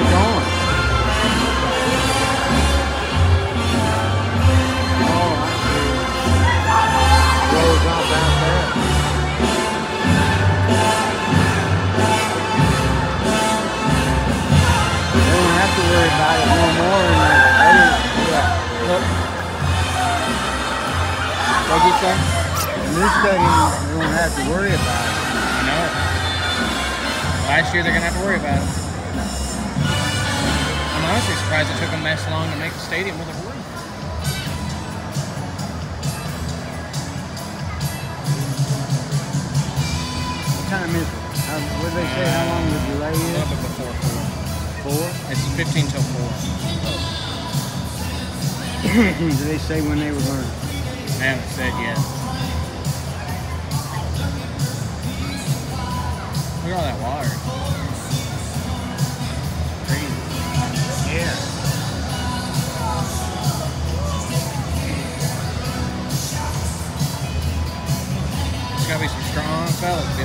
it going? They don't have to worry about it no more. yeah. What'd you say? In this study, you won't have to worry about it. No. Last year, they're going to have to worry about it. Surprised it took them this long to make the stadium with a roof. What time is it? How, what did they say, how long the delay A little is? bit before four. Four? It's 15 till four. did they say when they were gonna? I haven't said yet. Look at all that water. Be some strong fellas to be